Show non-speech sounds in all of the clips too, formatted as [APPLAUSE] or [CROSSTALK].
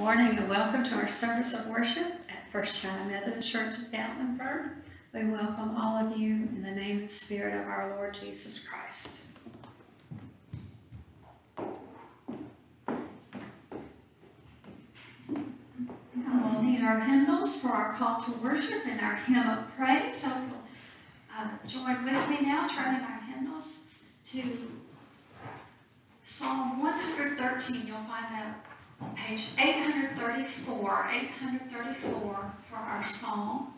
morning and welcome to our service of worship at First United Methodist Church of Gatlinburg. We welcome all of you in the name and spirit of our Lord Jesus Christ. We'll need our hymnals for our call to worship and our hymn of praise. So you'll uh, join with me now, turning our hymnals to Psalm 113. You'll find that page 834, 834 for our psalm.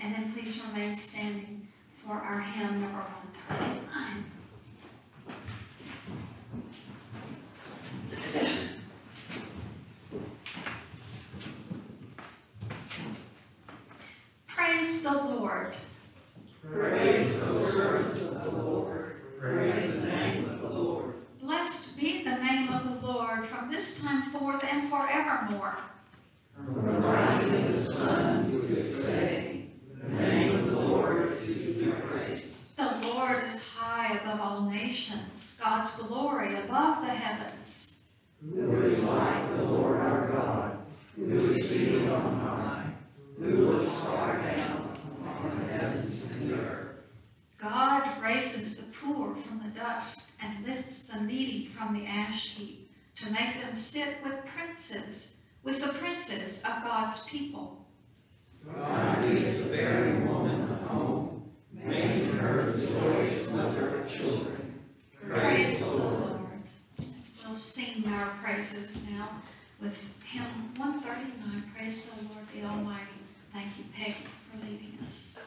And then please remain standing for our hymn number 139. Praise the Lord. Praise the servants of the Lord. Praise the name of the Lord. Blessed be the name of the Lord from this time forth and forevermore. From the rising of the sun to its setting, the name of the Lord is to be praised. The Lord is high above all nations, God's glory above the heavens. Who is to make them sit with princes, with the princes of God's people. God gives the barren woman a home, making her the joyous mother of children. Praise the Lord. We'll sing our praises now with hymn 139, Praise the Lord the Almighty. Thank you, Peggy, for leading us.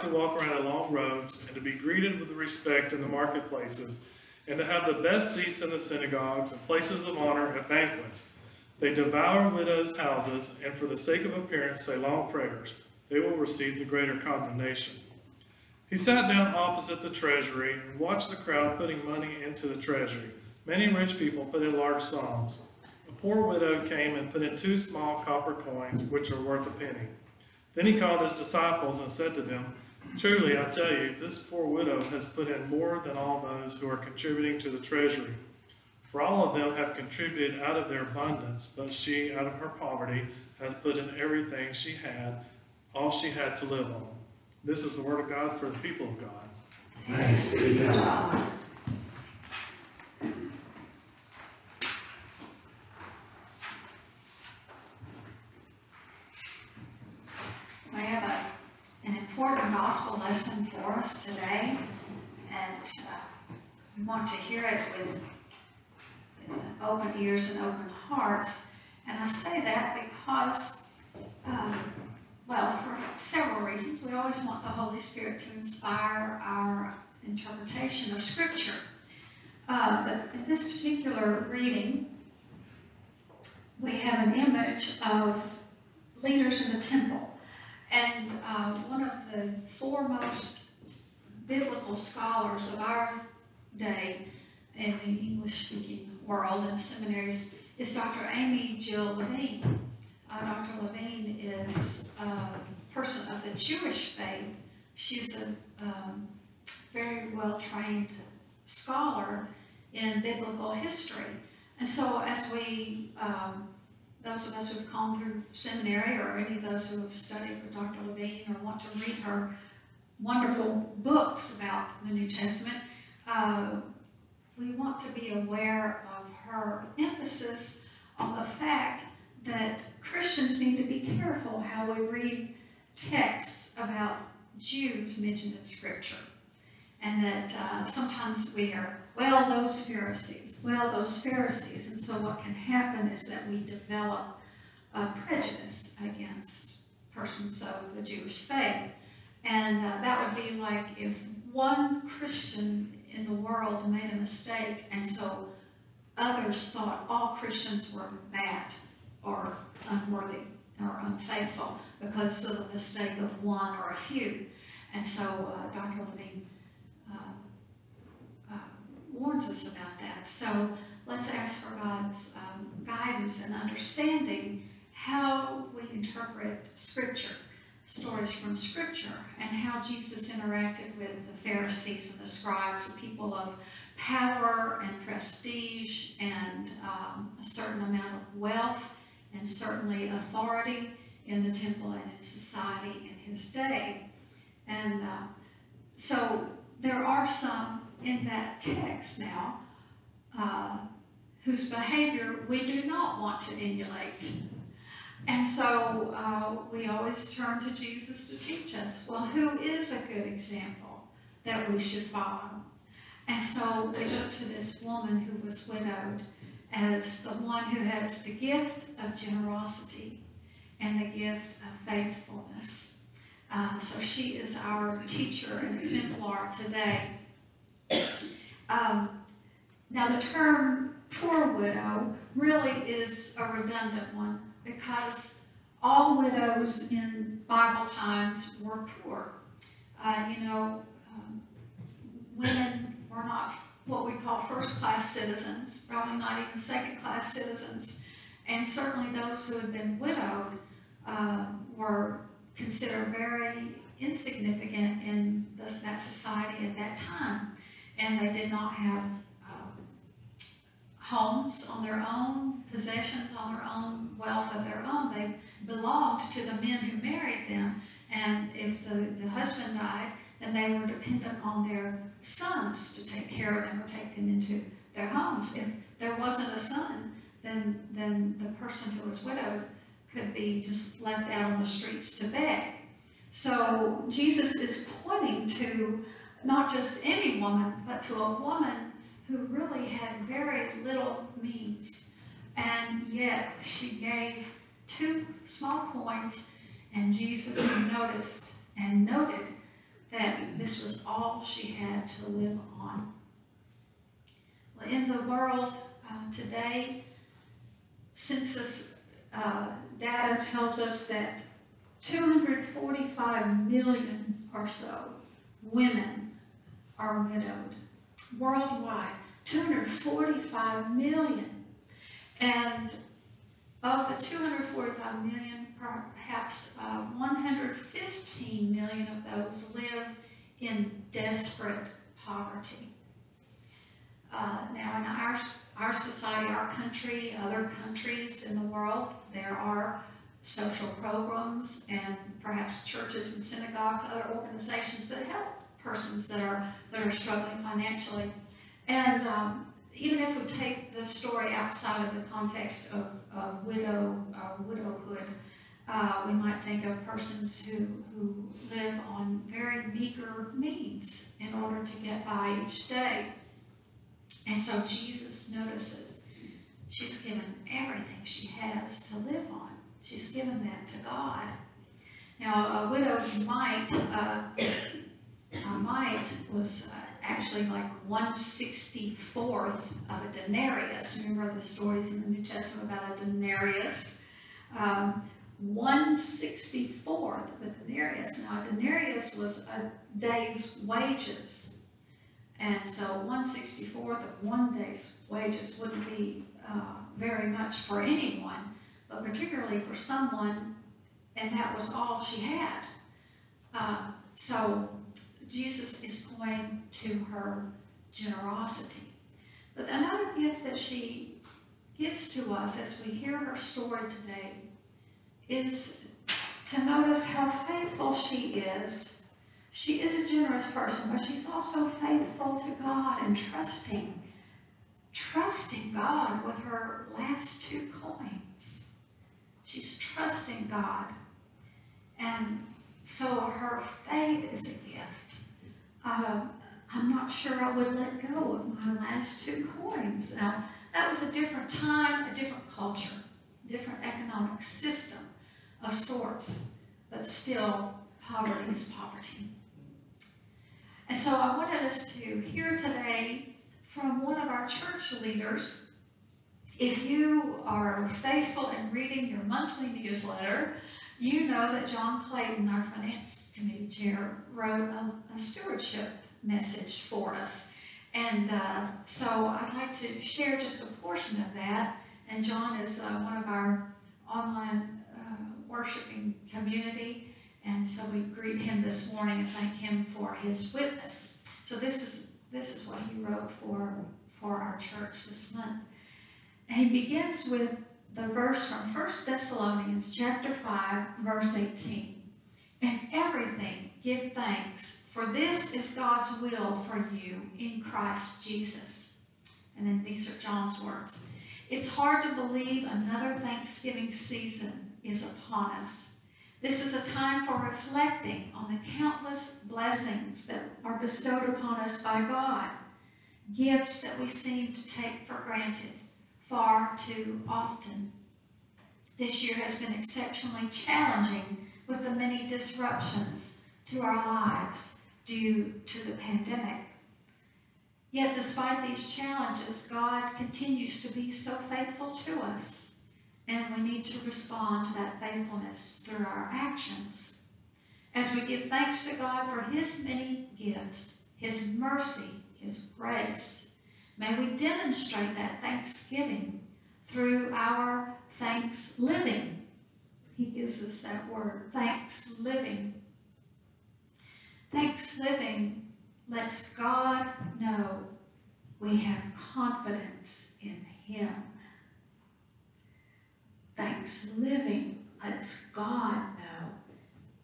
To walk around along roads and to be greeted with respect in the marketplaces, and to have the best seats in the synagogues and places of honor at banquets. They devour widows' houses, and for the sake of appearance say long prayers. They will receive the greater condemnation. He sat down opposite the treasury and watched the crowd putting money into the treasury. Many rich people put in large sums. A poor widow came and put in two small copper coins, which are worth a penny. Then he called his disciples and said to them, Truly, I tell you, this poor widow has put in more than all those who are contributing to the treasury. For all of them have contributed out of their abundance, but she, out of her poverty, has put in everything she had, all she had to live on. This is the word of God for the people of God. Thanks be to God. We have a, an important gospel lesson for us today, and uh, we want to hear it with, with open ears and open hearts. And I say that because, um, well, for several reasons. We always want the Holy Spirit to inspire our interpretation of Scripture. Uh, but in this particular reading, we have an image of leaders in the temple. And uh, one of the foremost biblical scholars of our day in the English-speaking world and seminaries is Dr. Amy Jill Levine. Uh, Dr. Levine is a person of the Jewish faith. She's a um, very well-trained scholar in biblical history. And so as we um, those of us who have gone through seminary or any of those who have studied with Dr. Levine or want to read her wonderful books about the New Testament, uh, we want to be aware of her emphasis on the fact that Christians need to be careful how we read texts about Jews mentioned in Scripture. And that uh, sometimes we are well, those Pharisees, well, those Pharisees. And so what can happen is that we develop a prejudice against persons of the Jewish faith. And uh, that would be like if one Christian in the world made a mistake, and so others thought all Christians were bad or unworthy or unfaithful because of the mistake of one or a few. And so uh, Dr. Levine warns us about that. So let's ask for God's um, guidance and understanding how we interpret Scripture, stories from Scripture, and how Jesus interacted with the Pharisees and the scribes, the people of power and prestige and um, a certain amount of wealth and certainly authority in the temple and in society in his day. And uh, so there are some in that text now uh, whose behavior we do not want to emulate. And so uh, we always turn to Jesus to teach us, well, who is a good example that we should follow? And so we look to this woman who was widowed as the one who has the gift of generosity and the gift of faithfulness. Uh, so she is our teacher and exemplar today. [COUGHS] Um, now the term poor widow really is a redundant one because all widows in Bible times were poor. Uh, you know, um, women were not what we call first-class citizens, probably not even second-class citizens, and certainly those who had been widowed uh, were considered very insignificant in that society at that time and they did not have um, homes on their own, possessions on their own, wealth of their own. They belonged to the men who married them, and if the, the husband died, then they were dependent on their sons to take care of them or take them into their homes. If there wasn't a son, then, then the person who was widowed could be just left out on the streets to beg. So Jesus is pointing to not just any woman, but to a woman who really had very little means. and yet she gave two small coins, and Jesus noticed and noted that this was all she had to live on. Well, in the world uh, today, census uh, data tells us that 245 million or so women are widowed worldwide. 245 million. And of the 245 million, perhaps uh, 115 million of those live in desperate poverty. Uh, now, in our, our society, our country, other countries in the world, there are social programs and perhaps churches and synagogues, other organizations that help persons that are, that are struggling financially. And um, even if we take the story outside of the context of, of widow, uh, widowhood, uh, we might think of persons who, who live on very meager means in order to get by each day. And so Jesus notices she's given everything she has to live on. She's given that to God. Now, a widow's mite, uh, a mite was uh, actually like 164th of a denarius. Remember the stories in the New Testament about a denarius? Um, 164th of a denarius. Now, a denarius was a day's wages. And so 164th of one day's wages wouldn't be uh, very much for anyone, but particularly for someone, and that was all she had. Uh, so Jesus is pointing to her generosity. But another gift that she gives to us as we hear her story today is to notice how faithful she is. She is a generous person, but she's also faithful to God and trusting, trusting God with her last two coins. She's trusting God. And so her faith is a gift. Uh, I'm not sure I would let go of my last two coins. Now, that was a different time, a different culture, different economic system of sorts, but still, poverty is poverty. And so I wanted us to hear today from one of our church leaders. If you are faithful in reading your monthly newsletter, you know that John Clayton, our finance committee chair, wrote a, a stewardship message for us. And uh, so I'd like to share just a portion of that. And John is uh, one of our online uh, worshiping community. And so we greet him this morning and thank him for his witness. So this is this is what he wrote for, for our church this month. And he begins with the verse from 1 Thessalonians chapter 5, verse 18. And everything give thanks, for this is God's will for you in Christ Jesus. And then these are John's words. It's hard to believe another Thanksgiving season is upon us. This is a time for reflecting on the countless blessings that are bestowed upon us by God, gifts that we seem to take for granted far too often. This year has been exceptionally challenging with the many disruptions to our lives due to the pandemic. Yet despite these challenges, God continues to be so faithful to us, and we need to respond to that faithfulness through our actions. As we give thanks to God for his many gifts, his mercy, his grace, May we demonstrate that thanksgiving through our thanks living. He gives us that word, thanks living. Thanks living lets God know we have confidence in Him. Thanks living lets God know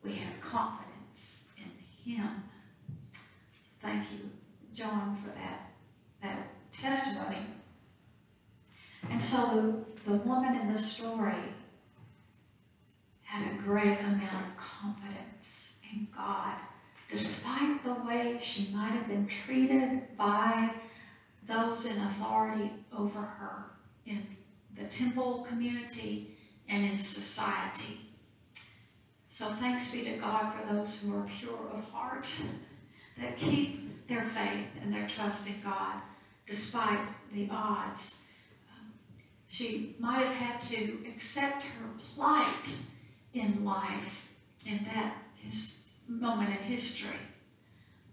we have confidence in Him. Thank you, John, for that, that testimony. And so the, the woman in the story had a great amount of confidence in God, despite the way she might have been treated by those in authority over her in the temple community and in society. So thanks be to God for those who are pure of heart, that keep their faith and their trust in God despite the odds. Um, She might have had to accept her plight in life in that moment in history.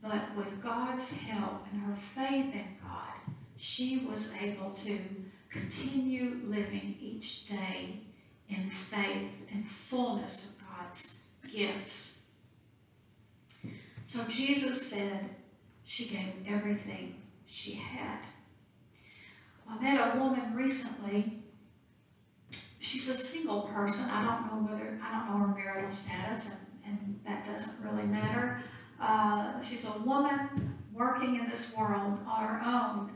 But with God's help and her faith in God, she was able to continue living each day in faith and fullness of God's gifts. So Jesus said she gave everything she had. I met a woman recently. She's a single person. I don't know whether, I don't know her marital status, and, and that doesn't really matter. Uh, she's a woman working in this world on her own.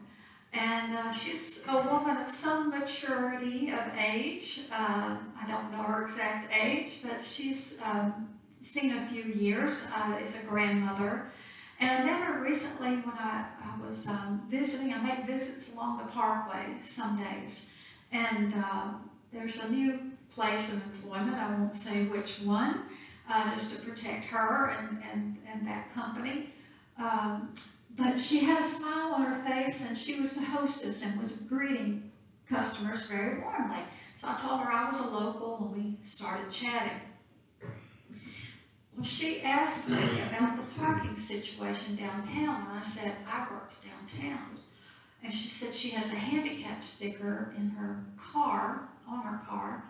And uh, she's a woman of some maturity of age. Uh, I don't know her exact age, but she's um, seen a few years, uh, is a grandmother. And I met her recently when I, I was um, visiting. I make visits along the parkway some days. And uh, there's a new place of employment, I won't say which one, uh, just to protect her and, and, and that company. Um, but she had a smile on her face and she was the hostess and was greeting customers very warmly. So I told her I was a local and we started chatting. Well, she asked me about the parking situation downtown and I said, I worked downtown. And she said she has a handicap sticker in her car, on her car,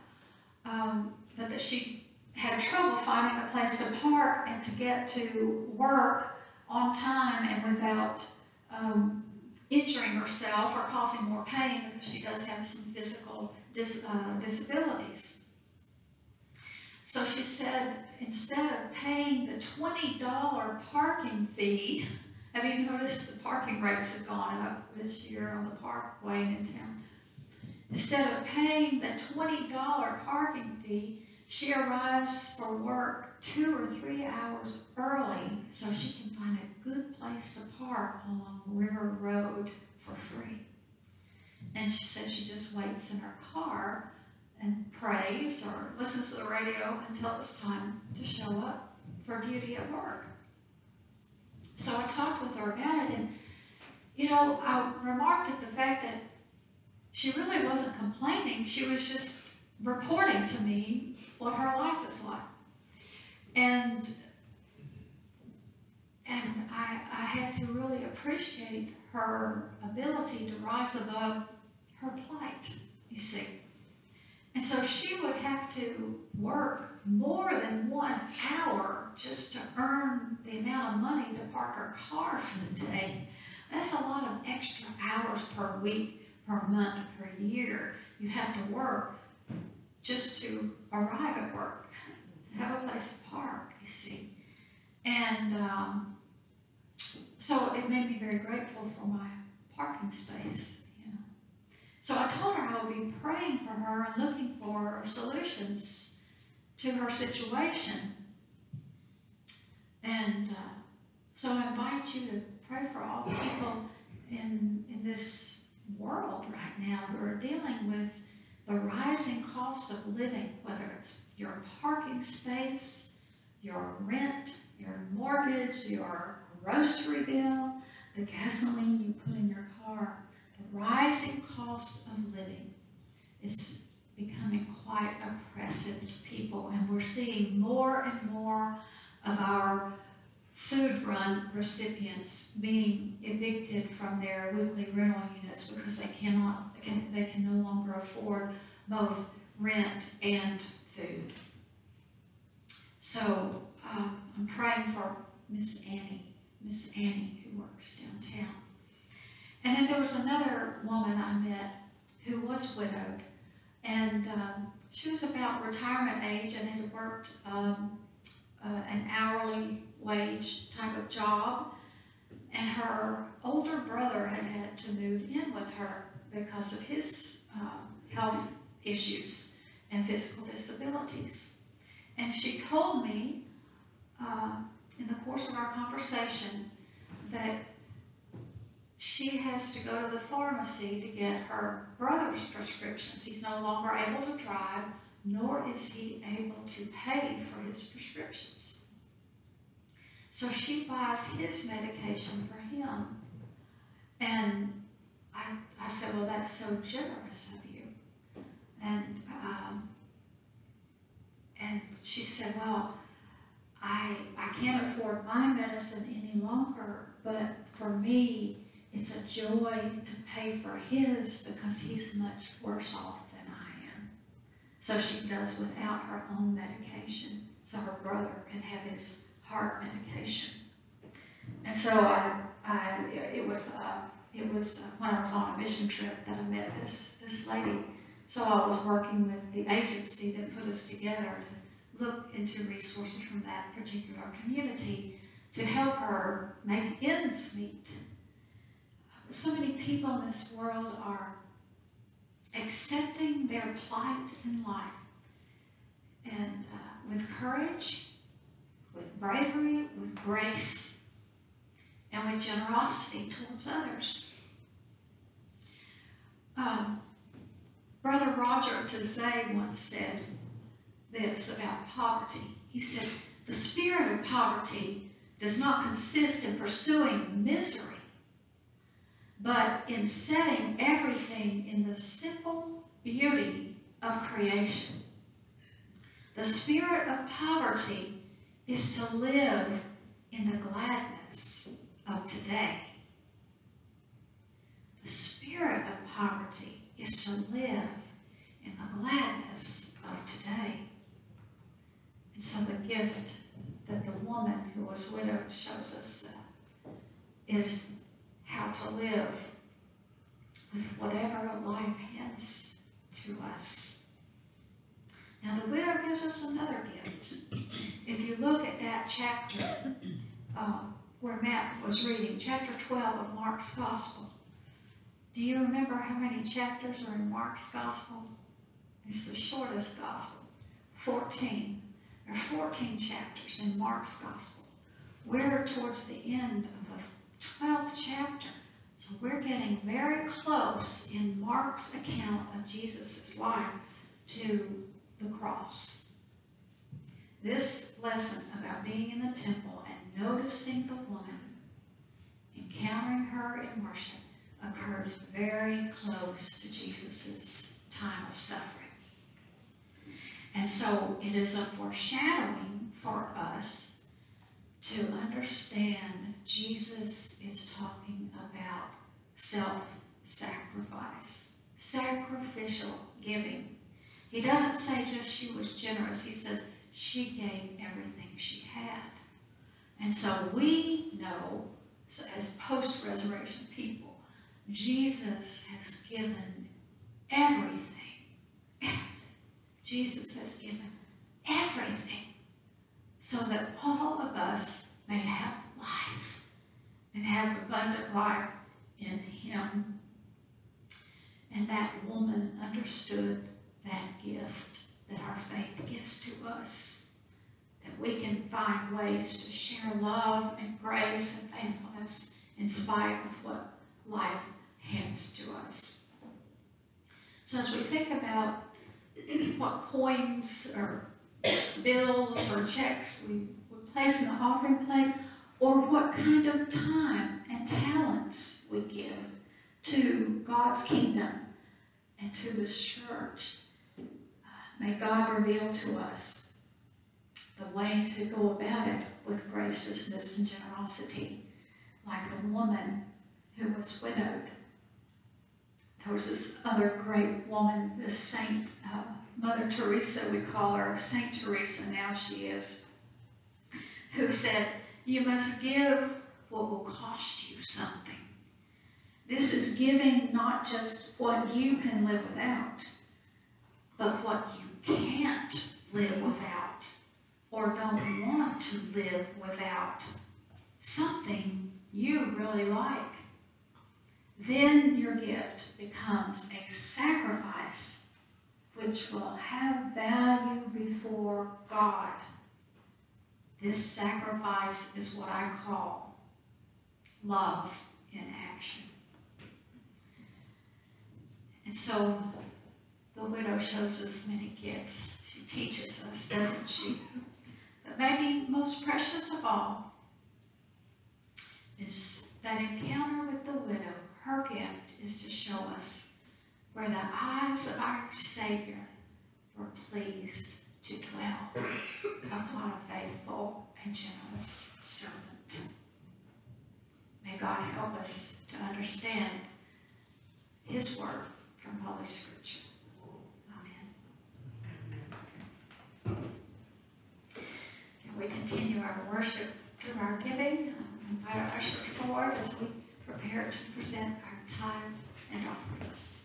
um, but that she had trouble finding a place to park and to get to work on time and without um, injuring herself or causing more pain because she does have some physical dis, uh, disabilities. So she said, instead of paying the $20 parking fee, have you noticed the parking rates have gone up this year on the parkway in town? Instead of paying the $20 parking fee, she arrives for work two or three hours early so she can find a good place to park along River Road for free. And she said she just waits in her car and prays or listens to the radio until it's time to show up for duty at work. So I talked with her about it and, you know, I remarked at the fact that she really wasn't complaining. She was just reporting to me what her life is like. And and I, I had to really appreciate her ability to rise above her plight. And so she would have to work more than one hour just to earn the amount of money to park her car for the day. That's a lot of extra hours per week, per month, per year. You have to work just to arrive at work, to have a place to park, you see. And um, so it made me very grateful for my parking space. So I told her I would be praying for her and looking for solutions to her situation. And uh, so I invite you to pray for all the people in, in this world right now who are dealing with the rising cost of living, whether it's your parking space, your rent, your mortgage, your grocery bill, the gasoline you put in your car, rising cost of living is becoming quite oppressive to people, and we're seeing more and more of our food run recipients being evicted from their weekly rental units because they cannot they can, they can no longer afford both rent and food. So um, I'm praying for Miss Annie, Miss Annie who works downtown. And then there was another woman I met who was widowed, and um, she was about retirement age and had worked um, uh, an hourly wage type of job. And her older brother had had to move in with her because of his uh, health issues and physical disabilities. And she told me uh, in the course of our conversation that she has to go to the pharmacy to get her brother's prescriptions. He's no longer able to drive, nor is he able to pay for his prescriptions. So she buys his medication for him. And I, I said, Well, that's so generous of you. And, um, and she said, Well, I, I can't afford my medicine any longer, but for me, it's a joy to pay for his because he's much worse off than I am. So she does without her own medication, so her brother can have his heart medication. And so I, I, it was, uh, it was uh, when I was on a mission trip that I met this, this lady. So I was working with the agency that put us together to look into resources from that particular community to help her make ends meet. So many people in this world are accepting their plight in life and uh, with courage, with bravery, with grace, and with generosity towards others. Um, Brother Roger Taizé once said this about poverty. He said, The spirit of poverty does not consist in pursuing misery, but in setting everything in the simple beauty of creation. The spirit of poverty is to live in the gladness of today. The spirit of poverty is to live in the gladness of today. And so the gift that the woman who was widowed shows us uh, is to live with whatever life hands to us. Now, the widow gives us another gift. If you look at that chapter um, where Matt was reading, chapter 12 of Mark's Gospel, do you remember how many chapters are in Mark's Gospel? It's the shortest Gospel 14. There are 14 chapters in Mark's Gospel. We're towards the end of the 12th chapter. We're getting very close in Mark's account of Jesus' life to the cross. This lesson about being in the temple and noticing the woman, encountering her in worship, occurs very close to Jesus' time of suffering. And so it is a foreshadowing for us to understand Jesus is talking about self-sacrifice, sacrificial giving. He doesn't say just she was generous. He says she gave everything she had. And so we know, as post-resurrection people, Jesus has given everything, everything. Jesus has given everything so that all of us may have life and have abundant life in Him. And that woman understood that gift that our faith gives to us. That we can find ways to share love and grace and faithfulness in spite of what life hands to us. So as we think about [CLEARS THROAT] what coins or bills or checks we would place in the offering plate, or what kind of time and talents we give to God's kingdom and to His church. May God reveal to us the way to go about it with graciousness and generosity, like the woman who was widowed. There was this other great woman, this saint, uh, Mother Teresa, we call her Saint Teresa now she is, who said, You must give what will cost you something. This is giving not just what you can live without, but what you can't live without or don't want to live without. Something you really like. Then your gift becomes a sacrifice which will have value before God. This sacrifice is what I call love. in action. And so the widow shows us many gifts. She teaches us, doesn't she? But maybe most precious of all is that encounter with the widow. Her gift is to show us where the eyes of our Savior were pleased to dwell upon a faithful and generous servant. May God help us to understand His word from Holy Scripture. Amen. We continue our worship through our giving. I invite our usher forward as we prepare to present our tithe and offerings.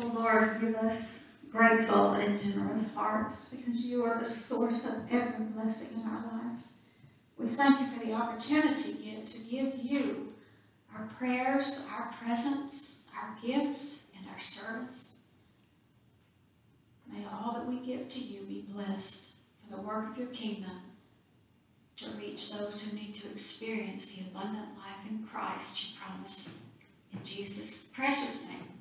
Oh Lord, give us grateful and generous hearts because you are the source of every blessing in our lives. We thank you for the opportunity to give you our prayers, our presence, our gifts, and our service. May all that we give to you be blessed for the work of your kingdom to reach those who need to experience the abundant life in Christ you promise. In Jesus' precious name,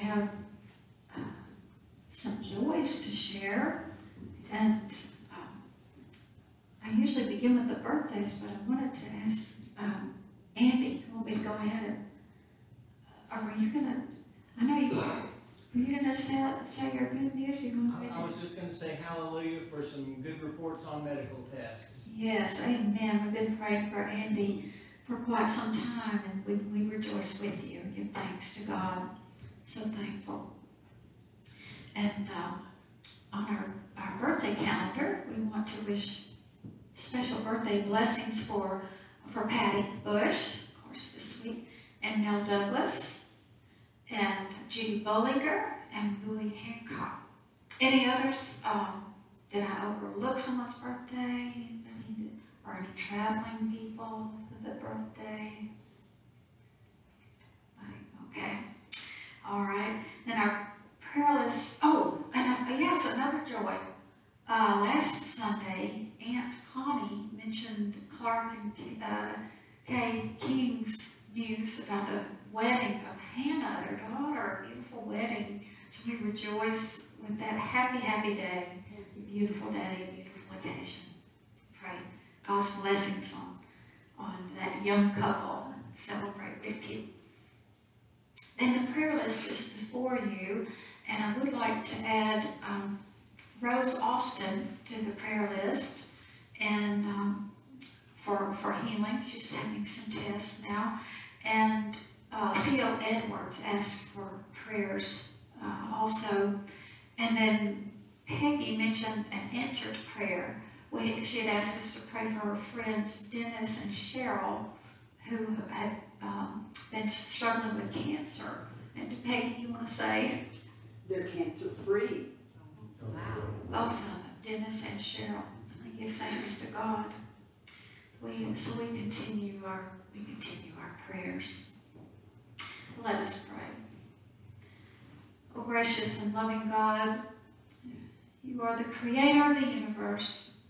have uh, some joys to share, and um, I usually begin with the birthdays, but I wanted to ask um, Andy, you want me to go ahead and, uh, are you gonna, I know you Were you gonna say, say your good news? You me I I was just gonna say hallelujah for some good reports on medical tests. Yes, amen. We've been praying for Andy for quite some time and we, we rejoice with you and give thanks to God. So thankful. And, um, on our, our birthday calendar, we want to wish special birthday blessings for, for Patti Bush, of course, this week, and Nell Douglas, and Judy Bolinger, and Buie Hancock. Any others, um, did I overlook someone's birthday? Or any traveling people with a birthday? Okay, all right, then our prayer list, oh, and uh, yes, another joy. Uh, last Sunday, Aunt Connie mentioned Clark and, uh, Kay King's news about the wedding of Hannah, their daughter, beautiful wedding. So we rejoice with that happy, happy day, beautiful day, beautiful occasion. Pray God's blessings on, on that young couple celebrate with you. Then the prayer list is before you, and I would like to add um, Rose Austin to the prayer list, and um, for for healing, she's having some tests now, and uh, Theo Edwards asked for prayers uh, also, and then Peggy mentioned an answered prayer. We, she had asked us to pray for her friends Dennis and Cheryl, who had um, been struggling with cancer. And Peggy, do you want to say They're cancer-free. both of them, Dennis and Cheryl? So we give thanks to God. We so we continue our we continue our prayers. Let us pray. Oh gracious and loving God, you are the creator of the universe,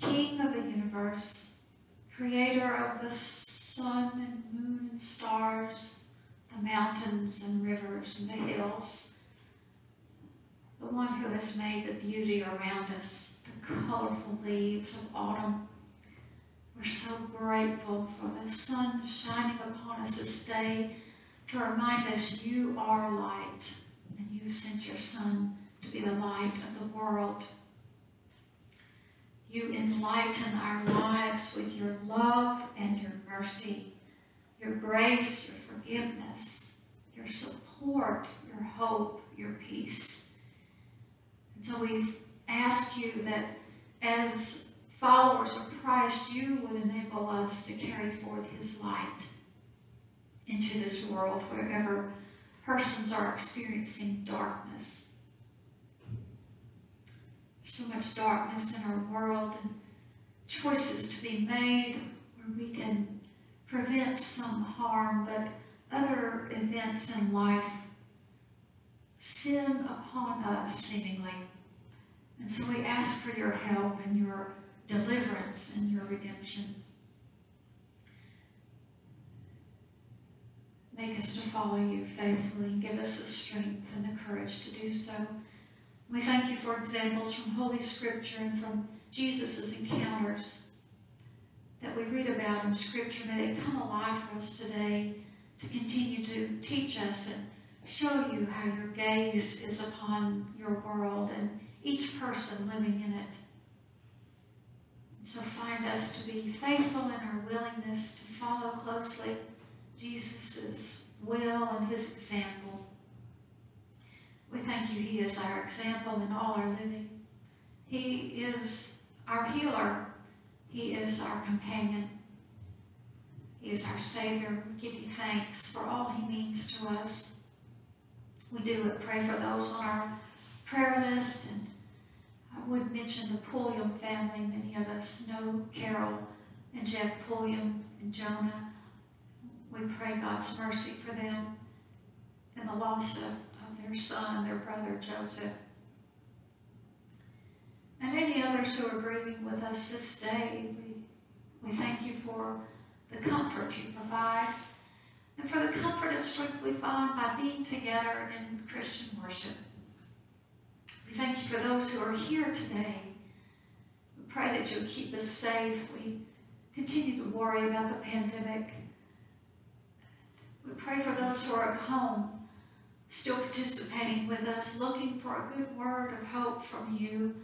King of the universe, creator of the sun and moon and stars, the mountains and rivers and the hills, the one who has made the beauty around us, the colorful leaves of autumn. We're so grateful for the sun shining upon us this day to remind us you are light and you sent your son to be the light of the world. You enlighten our lives with your love and your mercy, your grace, your forgiveness, your support, your hope, your peace. And so we ask you that as followers of Christ, you would enable us to carry forth his light into this world wherever persons are experiencing darkness. So much darkness in our world and choices to be made where we can prevent some harm, but other events in life sin upon us seemingly. And so we ask for your help and your deliverance and your redemption. Make us to follow you faithfully and give us the strength and the courage to do so. We thank you for examples from Holy Scripture and from Jesus' encounters that we read about in Scripture. May they come alive for us today to continue to teach us and show you how your gaze is upon your world and each person living in it. And so find us to be faithful in our willingness to follow closely Jesus' will and his example. We thank you, he is our example in all our living. He is our healer. He is our companion. He is our Savior. We give you thanks for all he means to us. We do pray for those on our prayer list, and I would mention the Pulliam family. Many of us know Carol and Jeff Pulliam and Jonah. We pray God's mercy for them and the loss of, of their son, their brother Joseph. And any others who are grieving with us this day, we, we thank you for the comfort you provide and for the comfort and strength we find by being together in Christian worship. We thank you for those who are here today. We pray that you'll keep us safe. We continue to worry about the pandemic. We pray for those who are at home still participating with us, looking for a good word of hope from you,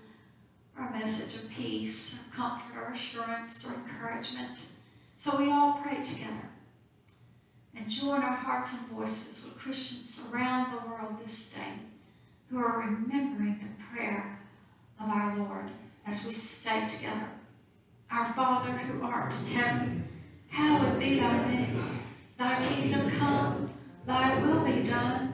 or a message of peace, or comfort, or assurance, or encouragement. So we all pray together and join our hearts and voices with Christians around the world this day who are remembering the prayer of our Lord as we stay together. Our Father who art in heaven, hallowed be thy name. Thy kingdom come, thy will be done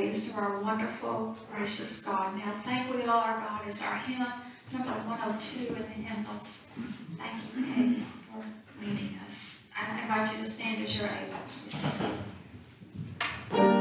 praise to our wonderful, gracious God. Now, thank we all our God is our hymn, number 102 in the hymnals. Thank you, Peg, for leading us. I invite you to stand as you're able as we sing.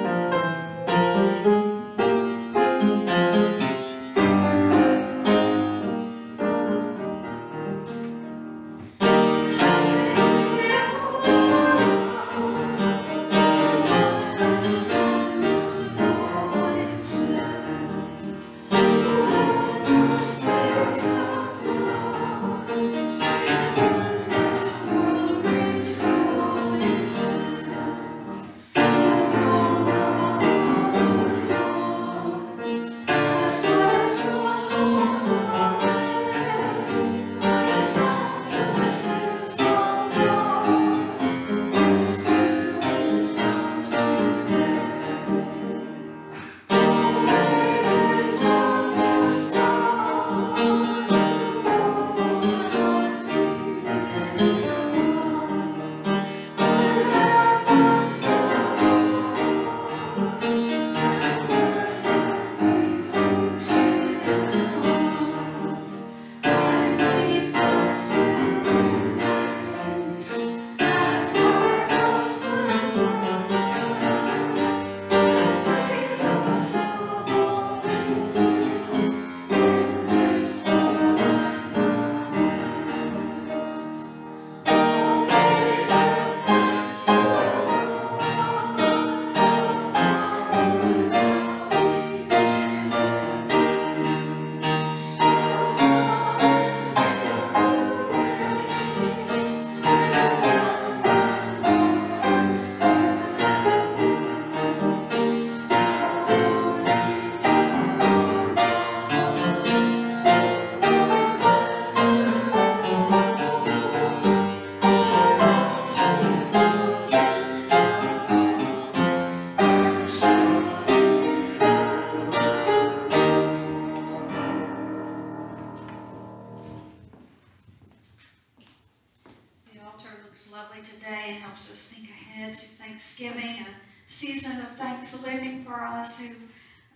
Looks lovely today and helps us think ahead to Thanksgiving, a season of thanksgiving for us who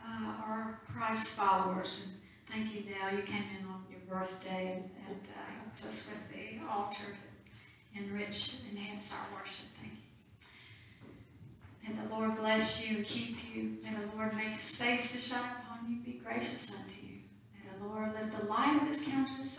uh, are Christ followers. And thank you, Dale. You came in on your birthday and, and uh, helped us with the altar to enrich and enhance our worship. Thank you. May the Lord bless you and keep you. May the Lord make his face to shine upon you, be gracious unto you. May the Lord lift the light of his countenance